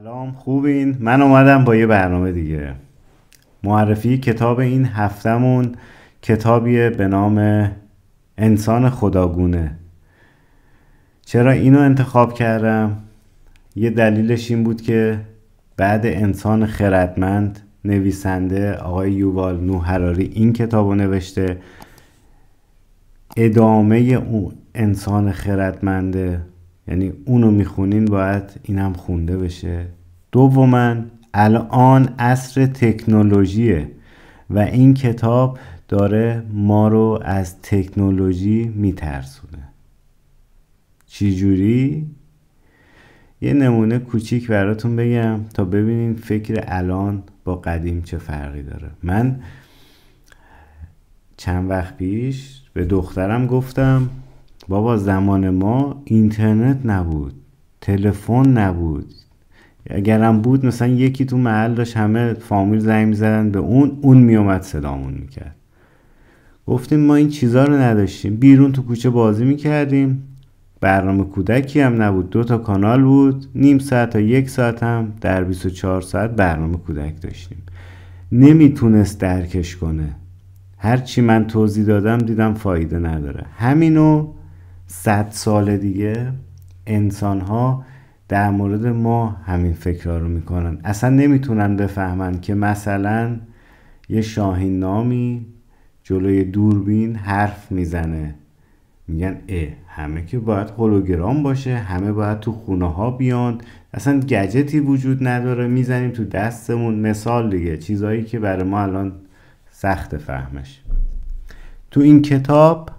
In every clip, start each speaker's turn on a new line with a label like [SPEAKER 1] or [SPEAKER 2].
[SPEAKER 1] سلام خوبین؟ من اومدم با یه برنامه دیگه. معرفی کتاب این هفتمون کتابیه به نام انسان خداگونه. چرا اینو انتخاب کردم؟ یه دلیلش این بود که بعد انسان خردمند نویسنده آقای یووال نوحراری این کتاب نوشته. ادامه اون انسان خردمنده یعنی اونو می‌خونین باید اینم خونده بشه. دوما الان عصر تکنولوژیه و این کتاب داره ما رو از تکنولوژی میترسونه. چجوری؟ یه نمونه کوچیک براتون بگم تا ببینین فکر الان با قدیم چه فرقی داره. من چند وقت پیش به دخترم گفتم بابا زمان ما اینترنت نبود تلفن نبود. اگرم بود مثلا یکی تو محل داشت همه فامیل زنگ می‌زدن به اون اون میومد صدامون می‌کرد. گفتیم ما این چیزا رو نداشتیم. بیرون تو کوچه بازی می‌کردیم. برنامه کودکی هم نبود دو تا کانال بود. نیم ساعت تا یک ساعت هم در 24 ساعت برنامه کودک داشتیم. نمی‌تونست درکش کنه. هرچی من توضیح دادم دیدم فایده نداره. همینو صد سال دیگه انسان ها در مورد ما همین فکرها رو می‌کنن. اصلا نمی‌تونن بفهمن که مثلا یه شاهین نامی جلوی دوربین حرف می‌زنه. میگن اه همه که باید هولوگرام باشه همه باید تو خونه ها بیان. اصلا گجتی وجود نداره می‌زنیم تو دستمون. مثال دیگه چیزهایی که برای ما الان سخت فهمش. تو این کتاب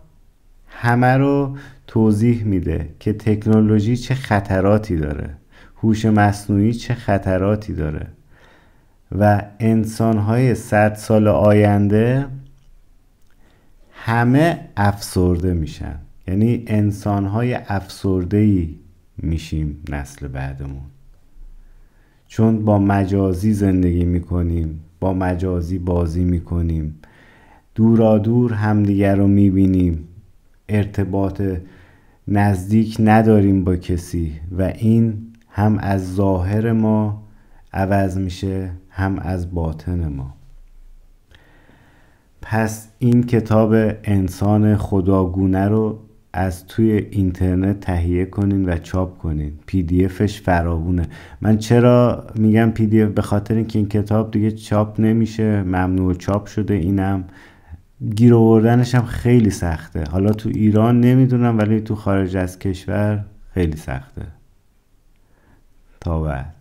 [SPEAKER 1] همه رو توضیح میده که تکنولوژی چه خطراتی داره. هوش مصنوعی چه خطراتی داره. و انسانهای صد سال آینده همه افسرده میشن. یعنی انسانهای افسرده میشیم نسل بعدمون. چون با مجازی زندگی می‌کنیم با مجازی بازی می‌کنیم. دورا دور همدیگر رو می‌بینیم. ارتباط نزدیک نداریم با کسی و این هم از ظاهر ما عوض میشه هم از باطن ما. پس این کتاب انسان خداگونه رو از توی اینترنت تهیه کنین و چاپ کنین. پی دی افش فراوونه. من چرا میگم پی دی اف؟ به خاطر اینکه این کتاب دیگه چاپ نمیشه. ممنوع چاپ شده اینم. گیر آوردنش هم خیلی سخته. حالا تو ایران نمی‌دونم ولی تو خارج از کشور خیلی سخته. تا بعد.